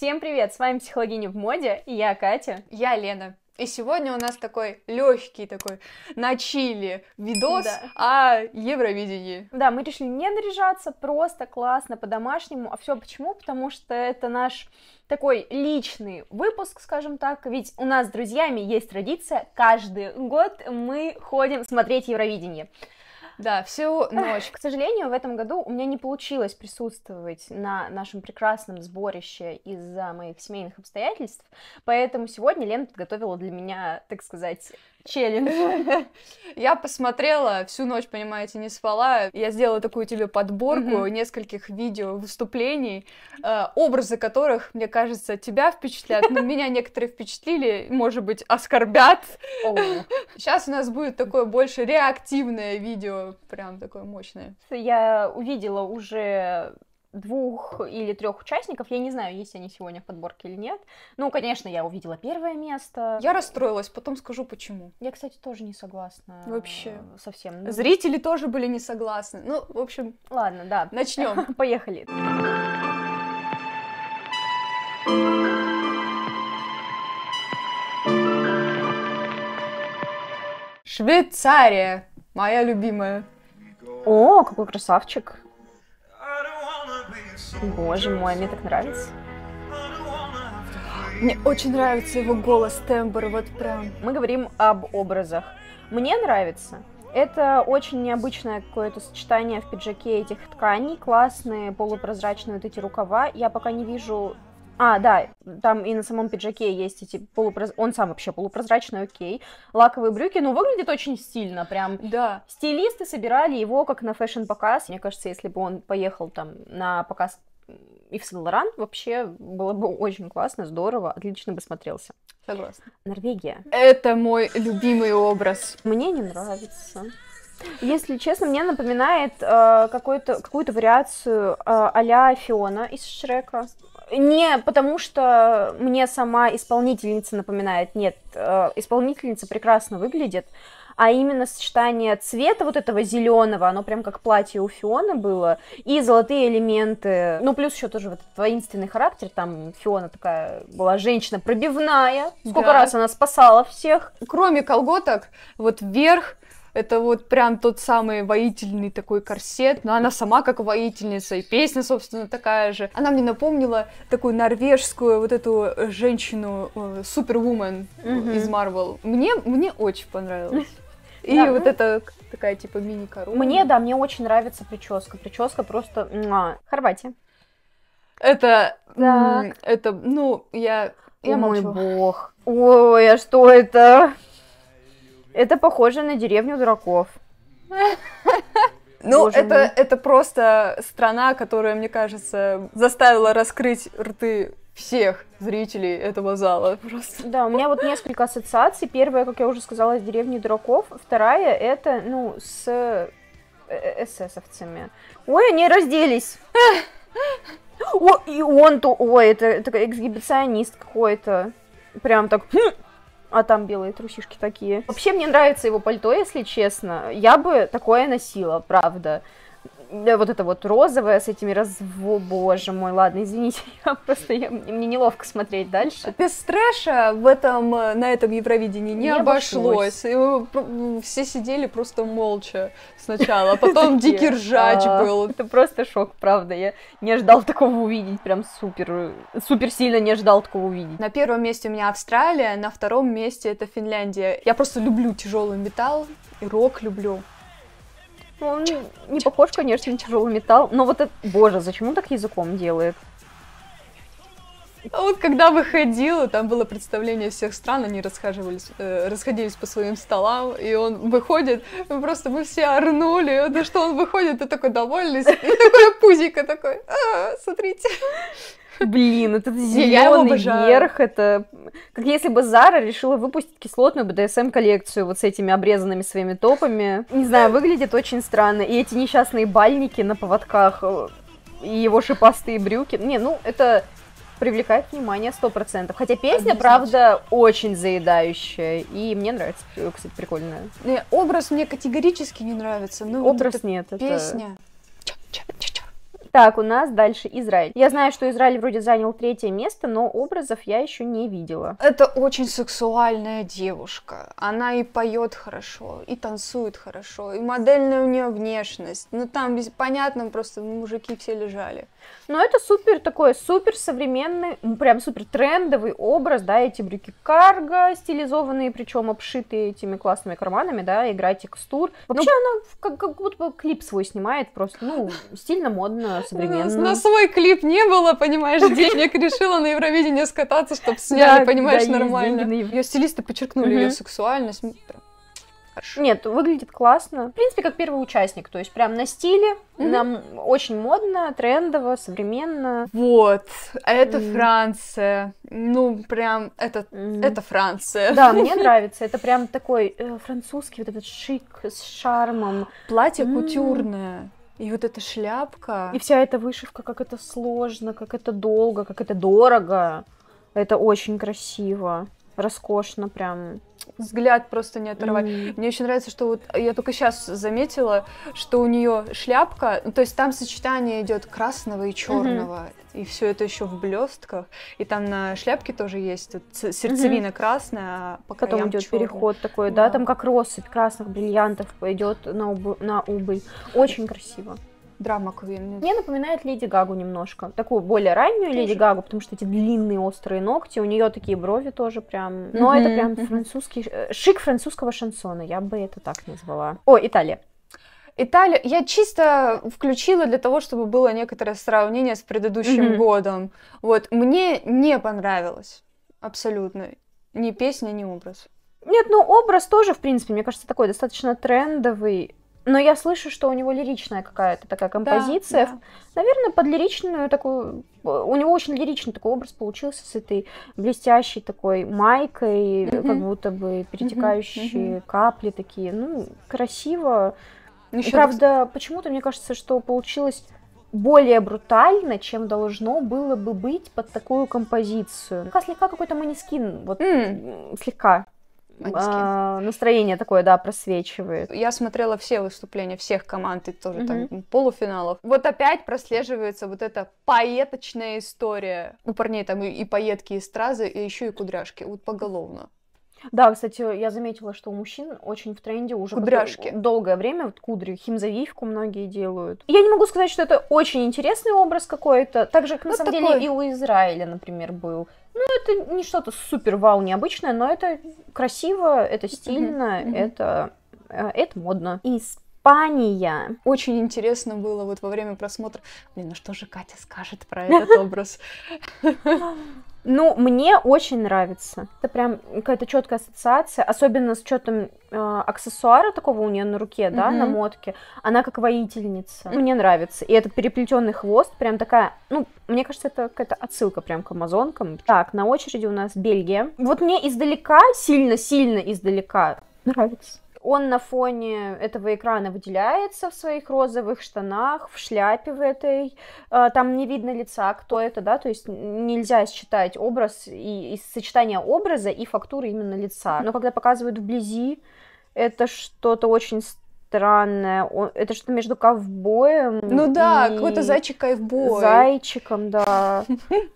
Всем привет, с вами Психологиня в моде, и я Катя. Я Лена. И сегодня у нас такой легкий такой на чили видос Да. о Евровидении. Да, мы решили не наряжаться, просто классно, по-домашнему. А все почему? Потому что это наш такой личный выпуск, скажем так. Ведь у нас с друзьями есть традиция, каждый год мы ходим смотреть Евровидение. Да, всю ночь. К сожалению, в этом году у меня не получилось присутствовать на нашем прекрасном сборище из-за моих семейных обстоятельств, поэтому сегодня Лена подготовила для меня, так сказать, челлендж. Я посмотрела, всю ночь, понимаете, не спала. Я сделала такую тебе подборку Мгм. нескольких видео выступлений, э, образы которых, мне кажется, тебя впечатлят, но меня некоторые впечатлили, может быть, оскорбят. Сейчас у нас будет такое больше реактивное видео, прям такое мощное. Я увидела уже двух или трех участников. Я не знаю, есть они сегодня в подборке или нет. Ну, конечно, я увидела первое место. Я расстроилась, потом скажу почему. Я, кстати, тоже не согласна. Вообще. э, Совсем. Ну, Зрители тоже были не согласны. Ну, в общем, Ладно, да. начнем. Поехали. Швейцария, моя любимая. О, какой красавчик. Боже мой, мне так нравится. Мне очень нравится его голос, тембр, вот прям. Мы говорим об образах. Мне нравится. Это очень необычное какое-то сочетание в пиджаке этих тканей. Классные полупрозрачные вот эти рукава. Я пока не вижу... А, да, там и на самом пиджаке есть эти полупроз... Он сам вообще полупрозрачный, окей. Лаковые брюки, ну, выглядит очень стильно, прям. Да. Стилисты собирали его как на фэшн-показ. Мне кажется, если бы он поехал там на показ Ив Сен-Лоран, вообще было бы очень классно, здорово, отлично бы смотрелся. Согласна. Норвегия. Это мой любимый образ. Мне не нравится. Если честно, мне напоминает э, какой-то, какую-то вариацию э, а-ля Фиона из Шрека. Не потому, что мне сама исполнительница напоминает, нет, э, исполнительница прекрасно выглядит, а именно сочетание цвета вот этого зеленого, оно прям как платье у Фиона было, и золотые элементы, ну плюс еще тоже вот этот воинственный характер, там Фиона такая была женщина пробивная, сколько Да. раз она спасала всех, Кроме колготок, вот вверх, это вот прям тот самый воительный такой корсет, но она сама как воительница, и песня, собственно, такая же. Она мне напомнила такую норвежскую вот эту э, женщину, э, супервумен Мгм. из Марвел. Мне, мне очень понравилось. И Да, вот ну- это такая типа мини-корона. Мне, да, мне очень нравится прическа. Прическа просто... Хорватия. Это, Так. это, ну, я, я О мой бог. Ой, а что это? Это похоже на деревню дураков. Ну, Боже это, мой. это просто страна, которая, мне кажется, заставила раскрыть рты всех зрителей этого зала. Просто. Да, у меня вот несколько ассоциаций. Первая, как я уже сказала, с деревней дураков. Вторая, это, ну, с э, эсэсовцами. Ой, они разделись. О, и он то... Ой, это, это эксгибиционист какой-то. Прям так... А там белые трусишки такие. Вообще мне нравится его пальто, если честно. Я бы такое носила, правда. Да, Вот это вот розовое с этими разво... Боже мой, ладно, извините, я просто... я- мне неловко смотреть дальше. Без трэша в этом, э, на этом Евровидении не, Не обошлось. Про- м, все сидели просто молча сначала, а потом дикий ржач А, был. Это просто шок, правда. Я не ожидал такого увидеть. Прям супер, супер сильно не ожидал такого увидеть. На первом месте у меня Австралия, на втором месте это Финляндия. Я просто люблю тяжелый металл и рок люблю. Ну, Он не похож, конечно, на тяжелый металл. Но вот это... Боже, зачем он так языком делает? А вот когда выходил, там было представление всех стран, они расхаживались, э, расходились по своим столам, и он выходит, просто мы все орнули, да что он выходит, и такой довольный, и такое пузико такой, «А, смотрите. Блин, этот зеленый верх, это как если бы Зара решила выпустить кислотную BDSM-коллекцию вот с этими обрезанными своими топами. Не знаю, выглядит очень странно. И эти несчастные бальники на поводках, э, и его шипастые брюки. Не, ну, это привлекает внимание сто процентов. Хотя песня, правда, очень заедающая. И мне нравится, кстати, прикольная. Не, образ мне категорически не нравится, ну вот Образ эта нет. это- песня. Ча. Так, у нас дальше Израиль. Я знаю, что Израиль вроде занял третье место, но образов я еще не видела. Это очень сексуальная девушка. Она и поет хорошо, и танцует хорошо, и модельная у нее внешность. Ну там понятно, просто мужики все лежали. Но это супер такой, супер современный, прям супер трендовый образ, да, эти брюки карго стилизованные, причем обшитые этими классными карманами, да, игра текстур. Вообще ну, она как, как будто бы клип свой снимает, просто, ну, стильно, модно, современно. На свой клип не было, понимаешь, денег, решила на Евровидение скататься, чтобы сняли, понимаешь, нормально. Ее стилисты подчеркнули ее сексуальность, Хорошо. Нет, выглядит классно. В принципе, как первый участник, то есть прям на стиле, mm-hmm. нам очень модно, трендово, современно. Вот, это mm. Франция. Ну, прям, это, mm. это Франция. Да, мне нравится. Это прям такой э, французский вот этот шик с шармом. Платье mm. кутюрное. И вот эта шляпка. И вся эта вышивка, как это сложно, как это долго, как это дорого. Это очень красиво, роскошно прям взгляд просто не оторвать. Mm. Мне очень нравится, что вот я только сейчас заметила, что у нее шляпка, ну, то есть там сочетание идет красного и черного, mm-hmm. и все это еще в блестках, и там на шляпке тоже есть сердцевина mm-hmm. красная, а по Потом идет переход такой, да. да, там как россыпь красных бриллиантов пойдет на, уб- на убыль. Очень красиво драма Квин. Мне напоминает Леди Гагу немножко. Такую более раннюю Леди Гагу, потому что эти длинные острые ногти, у нее такие брови тоже прям. Но это прям французский э, шик французского шансона, я бы это так назвала. О, Италия. Италия, я чисто включила для того, чтобы было некоторое сравнение с предыдущим mm-hmm. годом. Вот, мне не понравилось абсолютно ни песня, ни образ. Нет, ну образ тоже, в принципе, мне кажется, такой достаточно трендовый. Но я слышу, что у него лиричная какая-то такая композиция. Да, да. Наверное, под лиричную такую... У него очень лиричный такой образ получился с этой блестящей такой майкой, mm-hmm. как будто бы перетекающие mm-hmm. капли такие. Ну, красиво. Еще Правда, так... почему-то мне кажется, что получилось более брутально, чем должно было бы быть под такую композицию. Слегка какой-то манискин, вот mm. слегка а, настроение такое, да, просвечивает. Я смотрела все выступления всех команд и тоже mm-hmm. там полуфиналов. Вот опять прослеживается вот эта поэточная история. У парней там и, и поетки, и стразы, и еще и кудряшки. Вот поголовно. Да, кстати, я заметила, что у мужчин очень в тренде уже кудряшки. долгое время вот кудри, химзавивку многие делают. Я не могу сказать, что это очень интересный образ какой-то, так же, как на вот самом такой... деле и у Израиля, например, был. Ну, это не что-то супер вау необычное, но это красиво, это стильно, mm-hmm. это, э, это модно. Испания. Очень интересно было вот во время просмотра. Блин, ну что же Катя скажет про этот образ? Ну, мне очень нравится. Это прям какая-то четкая ассоциация, особенно с учетом э, аксессуара такого у нее на руке, mm-hmm. да, на мотке. Она как воительница. Мне нравится. И этот переплетенный хвост, прям такая, ну, мне кажется, это какая-то отсылка прям к амазонкам. Так, на очереди у нас Бельгия. Вот мне издалека, сильно-сильно издалека нравится. Он на фоне этого экрана выделяется в своих розовых штанах, в шляпе в этой. А, там не видно лица, кто это, да, то есть нельзя считать образ и, и сочетание образа и фактуры именно лица. Но когда показывают вблизи, это что-то очень странное. Он, это что-то между ковбоем. Ну да, какой-то зайчик-ковбой. Зайчиком, да.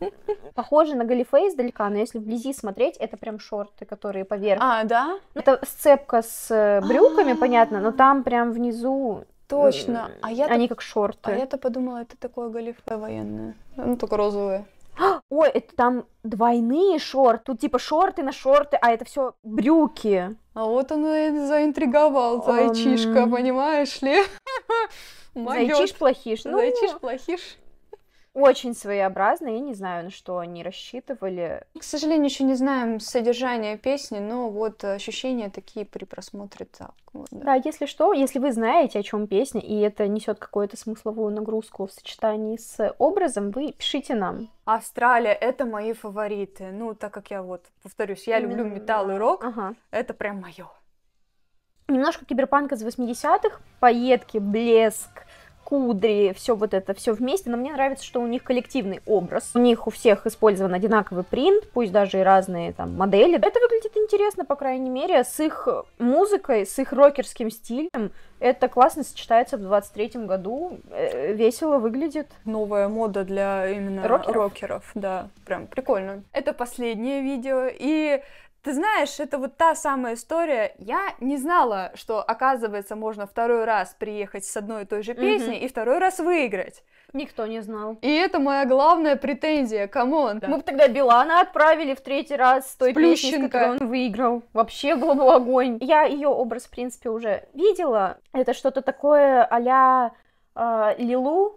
Похоже на галифе издалека, но если вблизи смотреть, это прям шорты, которые поверх. А, да? Это сцепка с э, брюками, понятно, но там прям внизу Точно. А я Они как шорты. А я-то подумала, это такое галифе военное. Ну, только розовое. Ой, это там двойные шорты. Тут типа шорты на шорты, а это все брюки. А вот он и заинтриговал, зайчишка, um... понимаешь ли? Зайчиш плохиш. Ну, Зайчиш плохиш очень своеобразно, я не знаю, на что они рассчитывали. К сожалению, еще не знаем содержание песни, но вот ощущения такие при просмотре так. Вот, да. да, если что, если вы знаете, о чем песня, и это несет какую-то смысловую нагрузку в сочетании с образом, вы пишите нам. Австралия это мои фавориты. Ну, так как я вот, повторюсь, я люблю металл и рок, ага. это прям мое. Немножко киберпанка из 80-х, поетки, блеск, кудри, все вот это, все вместе, но мне нравится, что у них коллективный образ. У них у всех использован одинаковый принт, пусть даже и разные там модели. Это выглядит интересно, по крайней мере, с их музыкой, с их рокерским стилем. Это классно сочетается в 23-м году, э, весело выглядит. Новая мода для именно Рокеров? рокеров, да, прям прикольно. Это последнее видео, и ты знаешь, это вот та самая история. Я не знала, что, оказывается, можно второй раз приехать с одной и той же песней Мгм. и второй раз выиграть. Никто не знал. И это моя главная претензия, come on. Мы бы тогда Билана отправили в третий раз с той песней, которой он выиграл. Вообще был бы огонь. Я ее образ, в принципе, уже видела. Это что-то такое а-ля э, Лилу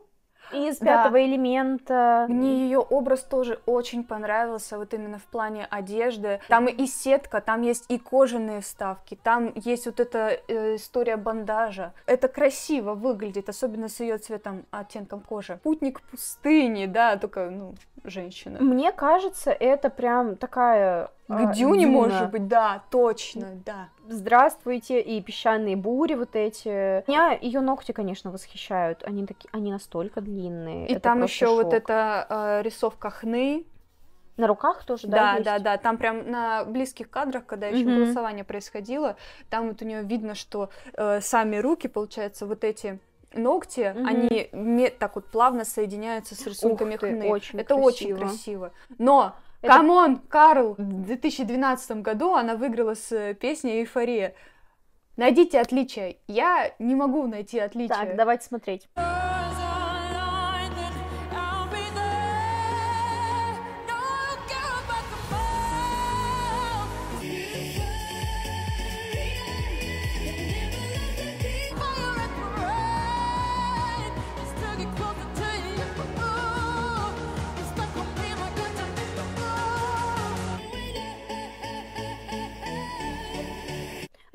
из Да. пятого элемента. Мне ее образ тоже очень понравился, вот именно в плане одежды. Там и сетка, там есть и кожаные вставки, там есть вот эта э, история бандажа. Это красиво выглядит, особенно с ее цветом, оттенком кожи. Путник пустыни, да, только, ну, женщина. Мне кажется, это прям такая... э, К Дюне, Дюна. может быть, да, точно, да. Здравствуйте, и песчаные бури вот эти. Меня ее ногти, конечно, восхищают. Они такие, они настолько длинные. И там еще вот эта э, рисовка хны, На руках тоже, да? Да, есть? да, да. Там прям на близких кадрах, когда еще Мгм. голосование происходило, там вот у нее видно, что э, сами руки, получается, вот эти ногти, Мгм. они так вот плавно соединяются с рисунками Ух ты, хны. очень Это очень красиво. красиво. Это- Come on, Карл, в 2012 году она выиграла с э, песней «Эйфория». Найдите отличия. Я не могу найти отличия. Так, давайте смотреть.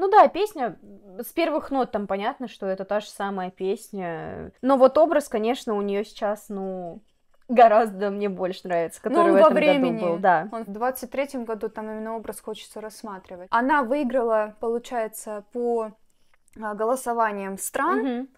Ну да, песня с первых нот там понятно, что это та же самая песня. Но вот образ, конечно, у нее сейчас, ну, гораздо мне больше нравится, Ну, который он в во этом времени. году был. Да. Он в 23-м году там именно образ хочется рассматривать. Она выиграла, получается, по а, голосованиям стран, Мгм.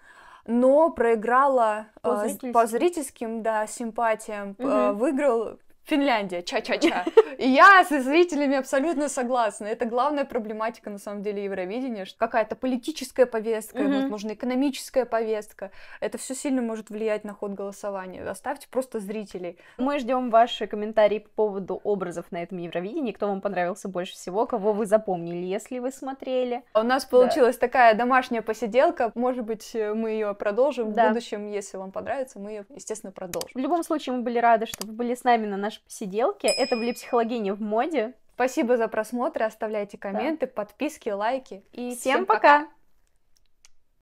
но проиграла По а, зрительским. по зрительским, да, симпатиям. А, Выиграл Финляндия, ча-ча-ча. И я со зрителями абсолютно согласна. Это главная проблематика, на самом деле, Евровидения, что какая-то политическая повестка, Мгм. возможно, экономическая повестка. Это все сильно может влиять на ход голосования. Оставьте просто зрителей. Мы ждем ваши комментарии по поводу образов на этом Евровидении. Кто вам понравился больше всего, кого вы запомнили, если вы смотрели. У нас получилась такая домашняя посиделка. Может быть, мы ее продолжим Да. в будущем, если вам понравится, мы ее, естественно, продолжим. В любом случае, мы были рады, что вы были с нами на посиделке. Это были психологини в моде. Спасибо за просмотр, оставляйте комменты, подписки, лайки и Всем пока!